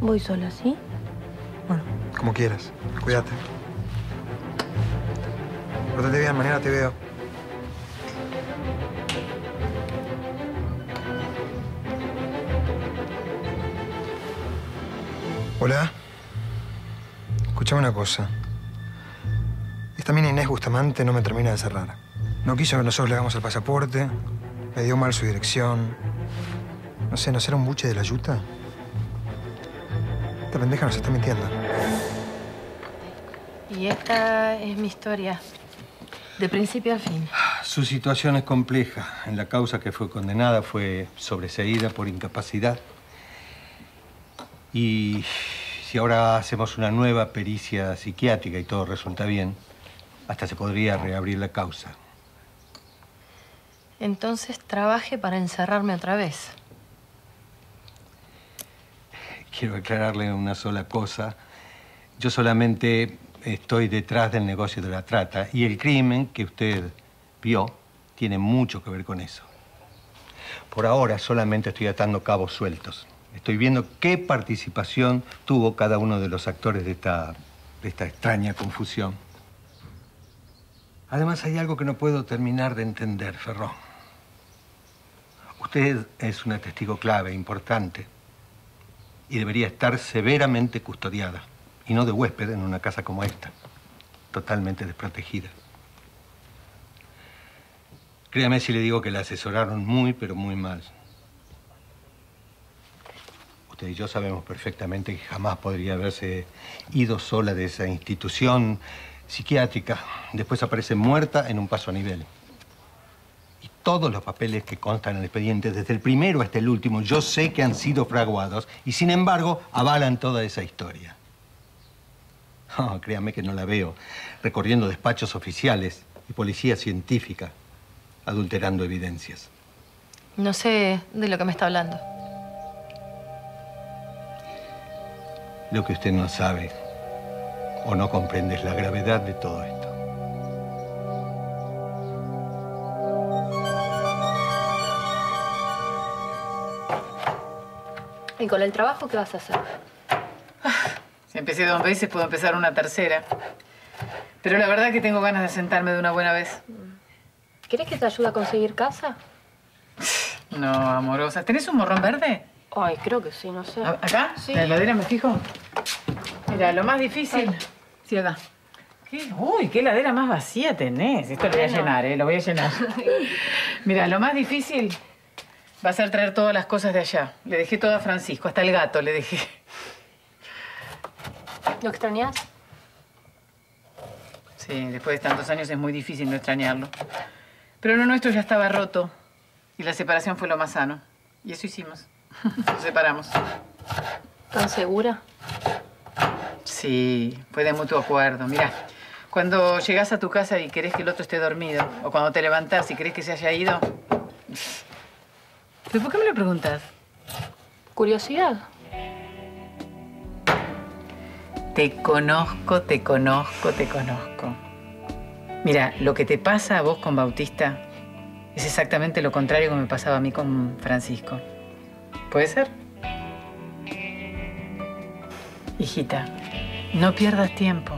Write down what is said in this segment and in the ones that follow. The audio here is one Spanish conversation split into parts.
Voy sola, ¿sí? Bueno, como quieras. Cuídate. Pórtate bien, mañana te veo. Hola. Escuchame una cosa. Esta mina Inés Bustamante no me termina de cerrar. No quiso que nosotros le hagamos el pasaporte. Me dio mal su dirección. No sé, ¿no será un buche de la yuta? Esta pendeja nos está mintiendo. Y esta es mi historia. De principio a fin. Su situación es compleja. En la causa que fue condenada fue sobreseída por incapacidad. Y si ahora hacemos una nueva pericia psiquiátrica y todo resulta bien, hasta se podría reabrir la causa. Entonces trabaje para encerrarme otra vez. Quiero aclararle una sola cosa. Yo solamente estoy detrás del negocio de la trata y el crimen que usted vio tiene mucho que ver con eso. Por ahora solamente estoy atando cabos sueltos. Estoy viendo qué participación tuvo cada uno de los actores de esta, de esta extraña confusión. Además, hay algo que no puedo terminar de entender, Ferrón. Usted es una testigo clave, importante, y debería estar severamente custodiada, y no de huésped en una casa como esta, totalmente desprotegida. Créame si le digo que la asesoraron muy, pero muy mal. Usted y yo sabemos perfectamente que jamás podría haberse ido sola de esa institución psiquiátrica. Después aparece muerta en un paso a nivel. Todos los papeles que constan en el expediente, desde el primero hasta el último, yo sé que han sido fraguados y sin embargo avalan toda esa historia. Oh, créame que no la veo recorriendo despachos oficiales y policía científica adulterando evidencias. No sé de lo que me está hablando. Lo que usted no sabe o no comprende es la gravedad de todo esto. ¿Y con el trabajo qué vas a hacer? Si empecé dos veces, puedo empezar una tercera. Pero la verdad que tengo ganas de sentarme de una buena vez. ¿Querés que te ayude a conseguir casa? No, amorosa. ¿Tenés un morrón verde? Ay, creo que sí, no sé. ¿A- ¿Acá? Sí. ¿La heladera me fijo? Mira, lo más difícil... Sí, acá. ¿Qué? Uy, qué heladera más vacía tenés. Esto lo voy a llenar, ¿eh? Lo voy a llenar. Mira, lo más difícil va a traer todas las cosas de allá. Le dejé todo a Francisco, hasta el gato le dejé. ¿Lo extrañas? Sí, después de tantos años es muy difícil no extrañarlo. Pero lo nuestro ya estaba roto y la separación fue lo más sano. Y eso hicimos. Nos separamos. ¿Tan segura? Sí, fue de mutuo acuerdo. Mira, cuando llegás a tu casa y querés que el otro esté dormido, o cuando te levantás y querés que se haya ido... ¿Pero por qué me lo preguntas? ¿Curiosidad? Te conozco, te conozco, te conozco. Mira, lo que te pasa a vos con Bautista es exactamente lo contrario que me pasaba a mí con Francisco. ¿Puede ser? Hijita, no pierdas tiempo.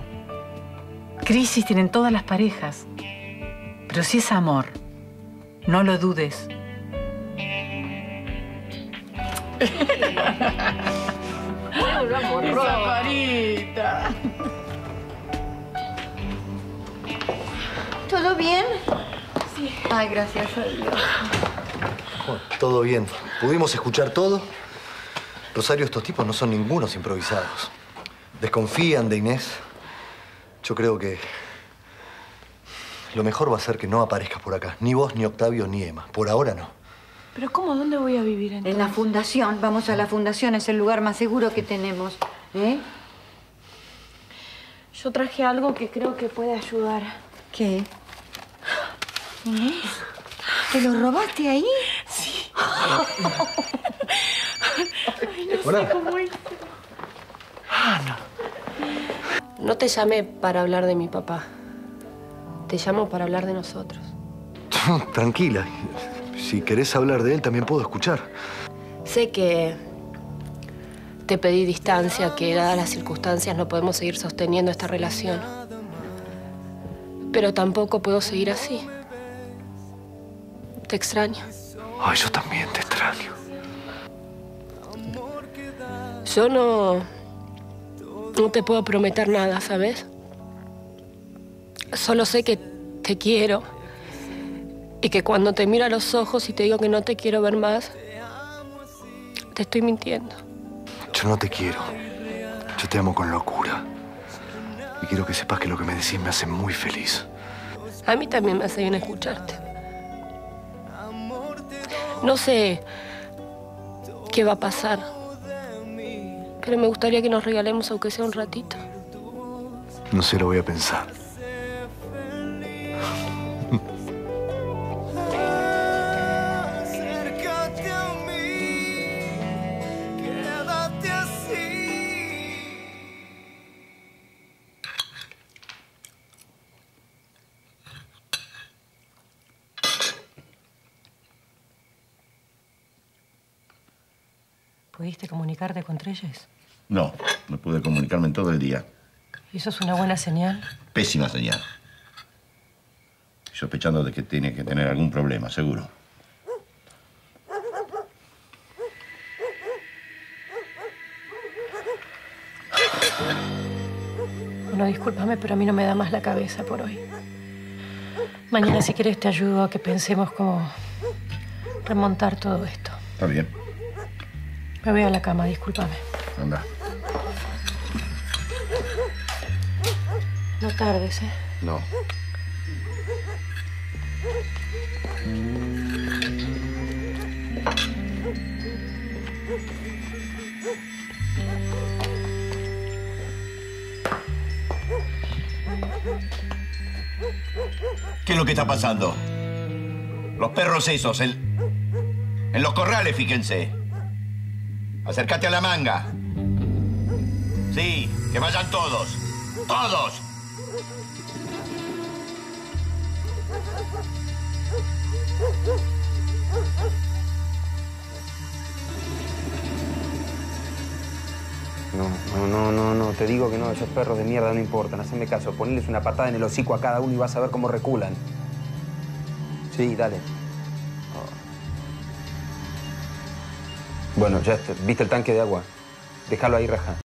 Crisis tienen todas las parejas. Pero si es amor, no lo dudes. Esa. ¿Todo bien? Sí. Ay, gracias a Dios. Bueno, todo bien. ¿Pudimos escuchar todo? Rosario, estos tipos no son ningunos improvisados. Desconfían de Inés. Yo creo que lo mejor va a ser que no aparezcas por acá. Ni vos, ni Octavio, ni Emma. Por ahora no. ¿Pero cómo? ¿Dónde voy a vivir entonces? En la fundación, vamos a la fundación, es el lugar más seguro que tenemos. ¿Eh? Yo traje algo que creo que puede ayudar. ¿Qué? Inés, ¿te lo robaste ahí? Sí. Hola. No te llamé para hablar de mi papá. Te llamo para hablar de nosotros. Tranquila. Si querés hablar de él, también puedo escuchar. Sé que Te pedí distancia, que dadas las circunstancias no podemos seguir sosteniendo esta relación. Pero tampoco puedo seguir así. Te extraño. Ay, yo también te extraño. Yo no... No te puedo prometer nada, ¿sabes? Solo sé que te quiero. Y que cuando te miro a los ojos y te digo que no te quiero ver más, te estoy mintiendo. Yo no te quiero. Yo te amo con locura. Y quiero que sepas que lo que me decís me hace muy feliz. A mí también me hace bien escucharte. No sé qué va a pasar, pero me gustaría que nos regalemos aunque sea un ratito. No sé, lo voy a pensar. ¿Pudiste comunicarte con Treyes? No, no pude comunicarme en todo el día. ¿Y eso es una buena señal? Pésima señal. Sospechando de que tiene que tener algún problema, seguro. Bueno, discúlpame, pero a mí no me da más la cabeza por hoy. Mañana, si quieres, te ayudo a que pensemos cómo remontar todo esto. Está bien, Me voy a la cama, discúlpame. anda. No tardes, ¿eh? No. ¿Qué es lo que está pasando? Los perros esos, en, en los corrales, fíjense. Acércate a la manga. Sí, que vayan todos. ¡Todos! No, no, no, no. Te digo que no, esos perros de mierda no importan. Haceme caso. Ponles una patada en el hocico a cada uno y vas a ver cómo reculan. Sí, dale. Bueno, ya. ¿Viste el tanque de agua? Déjalo ahí, raja.